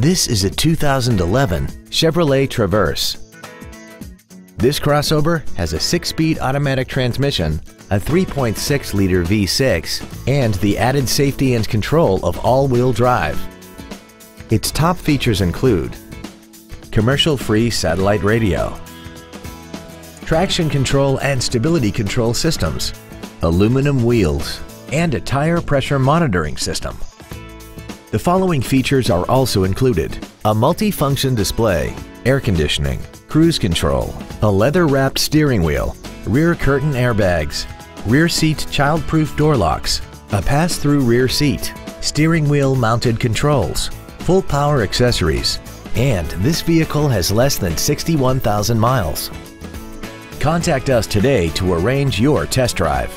This is a 2011 Chevrolet Traverse. This crossover has a six-speed automatic transmission, a 3.6-liter V6, and the added safety and control of all-wheel drive. Its top features include commercial-free satellite radio, traction control and stability control systems, aluminum wheels, and a tire pressure monitoring system. The following features are also included. A multi-function display, air conditioning, cruise control, a leather-wrapped steering wheel, rear curtain airbags, rear seat child-proof door locks, a pass-through rear seat, steering wheel mounted controls, full power accessories, and this vehicle has less than 61,000 miles. Contact us today to arrange your test drive.